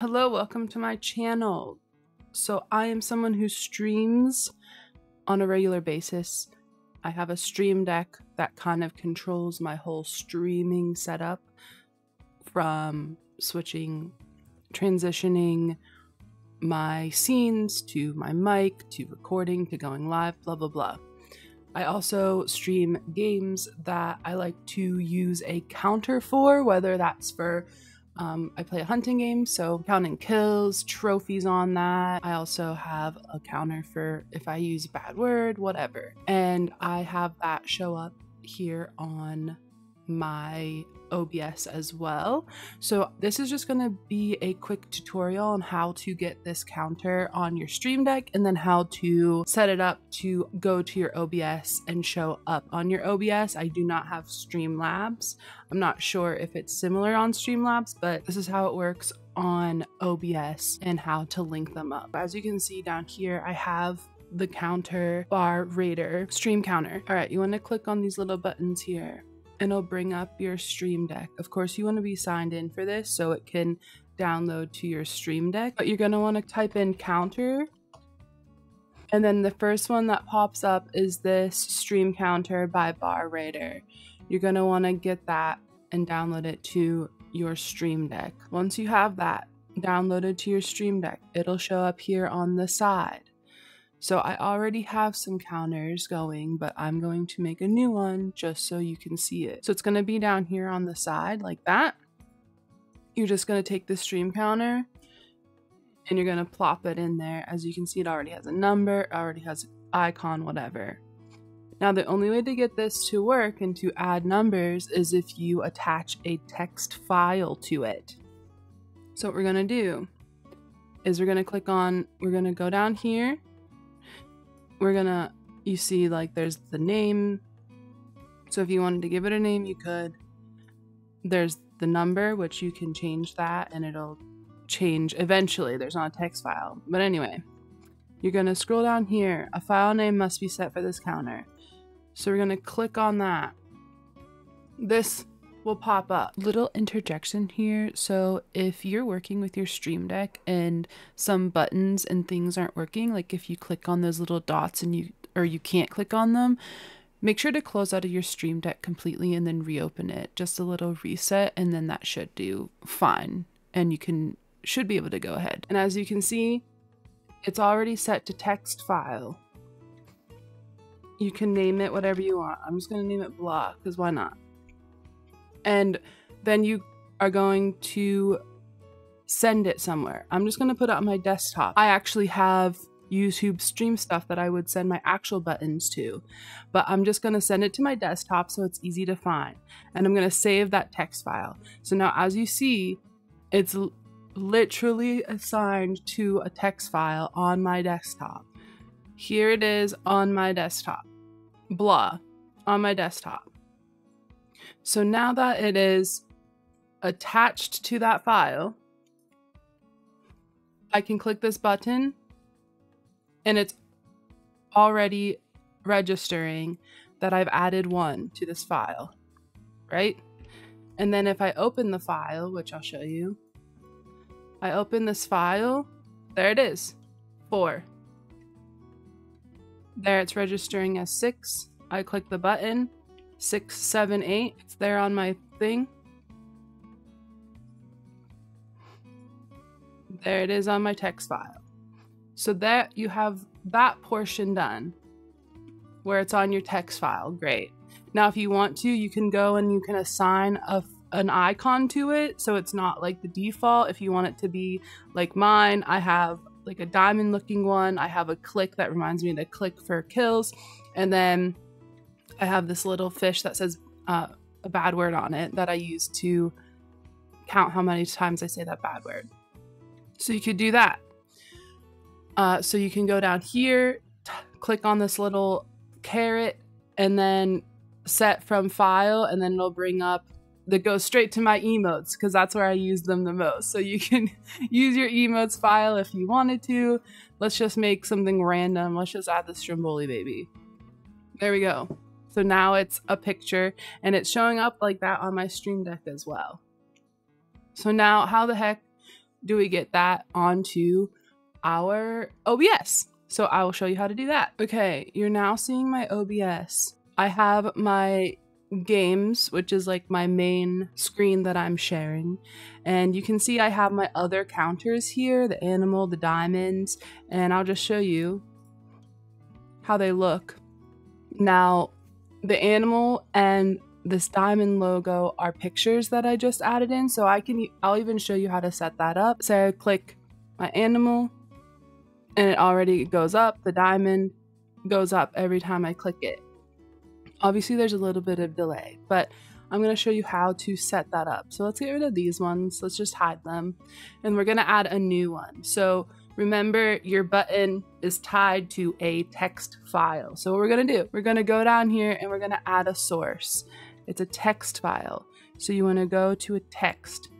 Hello, welcome to my channel. So, I am someone who streams on a regular basis. I have a stream deck that kind of controls my whole streaming setup from switching, transitioning my scenes to my mic to recording to going live, blah, blah, blah. I also stream games that I like to use a counter for, whether that's for um, I play a hunting game, so counting kills, trophies on that. I also have a counter for if I use a bad word, whatever. And I have that show up here on my OBS as well. So this is just going to be a quick tutorial on how to get this counter on your Stream Deck and then how to set it up to go to your OBS and show up on your OBS. I do not have Streamlabs. I'm not sure if it's similar on Streamlabs, but this is how it works on OBS and how to link them up. As you can see down here, I have the counter BarRaider stream counter. All right, you want to click on these little buttons here and it'll bring up your Stream Deck. Of course, you want to be signed in for this so it can download to your Stream Deck, but you're going to want to type in counter. And then the first one that pops up is this stream counter by BarRaider. You're going to want to get that and download it to your Stream Deck. Once you have that downloaded to your Stream Deck, it'll show up here on the side. So I already have some counters going, but I'm going to make a new one just so you can see it. So it's going to be down here on the side like that. You're just going to take the stream counter and you're going to plop it in there. As you can see, it already has a number, already has an icon, whatever. Now, the only way to get this to work and to add numbers is if you attach a text file to it. So what we're going to do is we're going to click on, we're going to go down here we're gonna you see like there's the name. So if you wanted to give it a name you could. There's the number which you can change that and it'll change eventually. There's not a text file. But anyway you're to scroll down here. A file name must be set for this counter. So we're to click on that. This will pop up. Little interjection here. So if you're working with your Stream Deck and some buttons and things aren't working, like if you click on those little dots and you or you can't click on them, make sure to close out of your Stream Deck completely and then reopen it. Just a little reset and then that should do fine and you can should be able to go ahead. And as you can see, it's already set to text file. You can name it whatever you want. I'm just going to name it blah because why not? And then you are going to send it somewhere. I'm just going to put it on my desktop. I actually have YouTube stream stuff that I would send my actual buttons to, but I'm just going to send it to my desktop so it's easy to find. And I'm going to save that text file. So now as you see, it's literally assigned to a text file on my desktop. Here it is on my desktop. Blah, on my desktop. So now that it is attached to that file, I can click this button and it's already registering that I've added one to this file, right? And then if I open the file, which I'll show you, I open this file, there it is, four. There it's registering as six. I click the button six, seven, eight. It's there on my thing. There it is on my text file. So that you have that portion done where it's on your text file. Great. Now, if you want to, you can go and you can assign a, an icon to it. So it's not like the default. If you want it to be like mine, I have like a diamond looking one. I have a click that reminds me to click for kills. And then I have this little fish that says uh, a bad word on it that I use to count how many times I say that bad word. So you could do that. Uh, so you can go down here, click on this little caret, and then set from file, and then it'll bring up that goes straight to my emotes because that's where I use them the most. So you can use your emotes file if you wanted to. Let's just make something random. Let's just add the Stromboli baby. There we go. So now it's a picture and it's showing up like that on my stream deck as well. So now how the heck do we get that onto our OBS? So I will show you how to do that. Okay, you're now seeing my OBS. I have my games, which is like my main screen that I'm sharing. And you can see I have my other counters here, the animal, the diamonds, and I'll just show you how they look. Now, the animal and this diamond logo are pictures that I just added in, so I can I'll even show you how to set that up. So I click my animal and it already goes up. The diamond goes up every time I click it. Obviously there's a little bit of delay, but I'm going to show you how to set that up. So let's get rid of these ones. Let's just hide them. And we're going to add a new one. So remember your button is tied to a text file. So what we're to do, we're to go down here and we're to add a source. It's a text file. So you want to go to a text.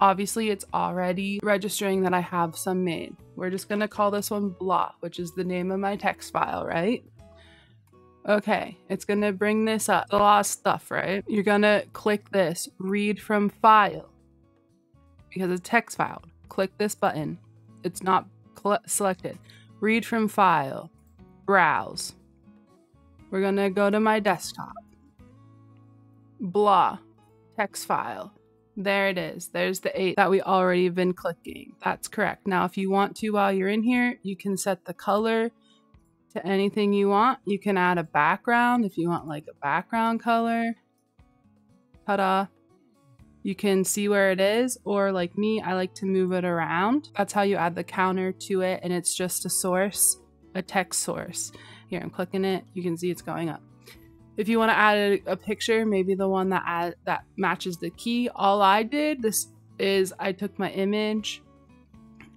Obviously it's already registering that I have some made. We're just to call this one blah, which is the name of my text file, right? Okay, it's gonna bring this up. A lot of stuff, right? You're gonna click this, read from file, because it's text file. Click this button. It's not selected. Read from file, browse. We're gonna go to my desktop. Blah, text file. There it is. There's the eight that we already been clicking. That's correct. Now, if you want to, while you're in here, you can set the color to anything you want. You can add a background if you want like a background color. Ta-da. You can see where it is, or like me, I like to move it around. That's how you add the counter to it, and it's just a source, a text source. Here, I'm clicking it. You can see it's going up. If you want to add a, a picture, maybe the one that add, that matches the key. All I did this is I took my image.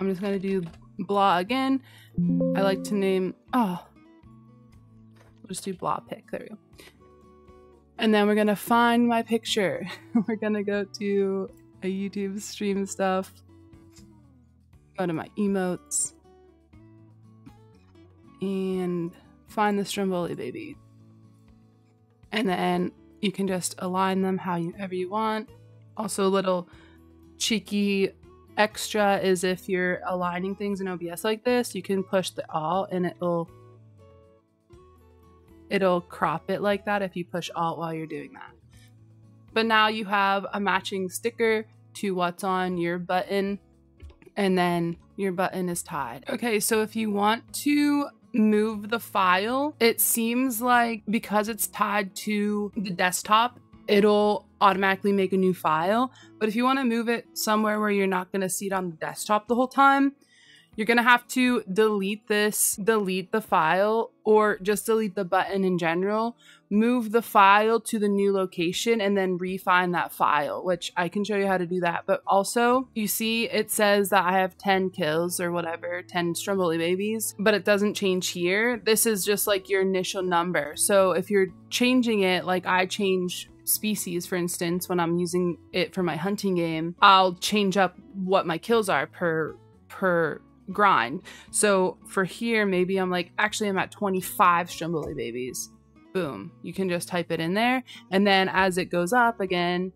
I'm just gonna do blah again. I like to name, oh, just do blah pick. There we go. And then we're going to find my picture. we're going to go to a YouTube stream stuff, go to my emotes, and find the Stromboli baby. And then you can just align them however you want. Also, a little cheeky extra is if you're aligning things in OBS like this, you can push the all and it'll it'll crop it like that if you push alt while you're doing that. But now you have a matching sticker to what's on your button and then your button is tied. Okay, so if you want to move the file, it seems like because it's tied to the desktop, it'll automatically make a new file. But if you want to move it somewhere where you're not going to see it on the desktop the whole time, you're to have to delete this, delete the file, or just delete the button in general, move the file to the new location, and then refine that file, which I can show you how to do that. But also, you see it says that I have 10 kills or whatever, 10 Stromboli babies, but it doesn't change here. This is just like your initial number. So if you're changing it, like I change species, for instance, when I'm using it for my hunting game, I'll change up what my kills are per per grind. So for here, maybe I'm like, actually, I'm at 25 Stromboli babies. Boom. You can just type it in there. And then as it goes up again,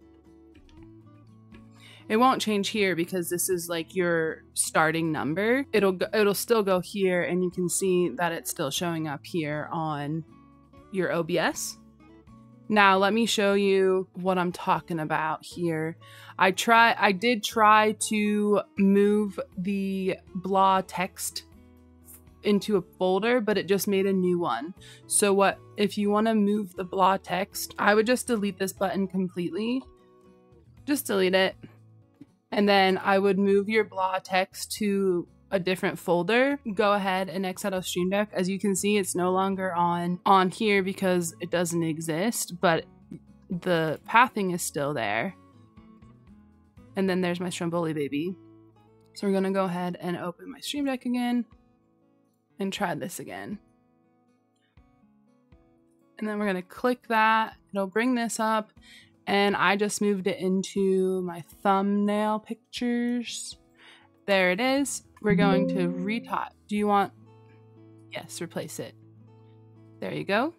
it won't change here because this is like your starting number. It'll go, it'll still go here and you can see that it's still showing up here on your OBS. Now, let me show you what I'm talking about here. I try I did try to move the blah text into a folder, but it just made a new one. So what if you want to move the blah text, I would just delete this button completely. Just delete it. And then I would move your blah text to a different folder, go ahead and exit out Stream Deck. As you can see, it's no longer on on here because it doesn't exist, but the pathing is still there. And then there's my Stromboli baby. So we're gonna go ahead and open my Stream Deck again and try this again. And then we're gonna click that. It'll bring this up and I just moved it into my thumbnail pictures. There it is. We're going to retype. Do you want, yes, replace it. There you go.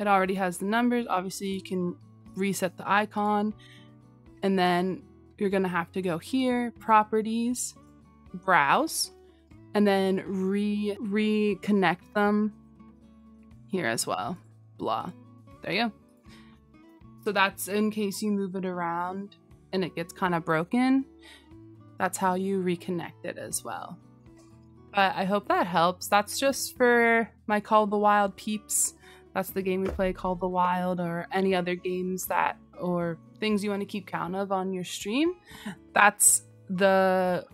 It already has the numbers. Obviously you can reset the icon and then you're going to have to go here, properties, browse, and then re reconnect them here as well. Blah. There you go. So that's in case you move it around and it gets kind of broken. That's how you reconnect it as well. But I hope that helps. That's just for my Call the Wild peeps. That's the game we play, Call the Wild, or any other games that or things you want to keep count of on your stream. That's the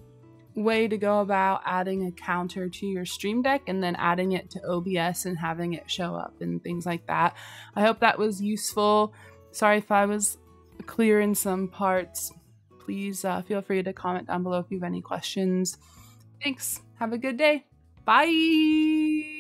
way to go about adding a counter to your stream deck and then adding it to OBS and having it show up and things like that. I hope that was useful. Sorry if I was clear in some parts. Please uh, feel free to comment down below if you have any questions. Thanks. Have a good day. Bye.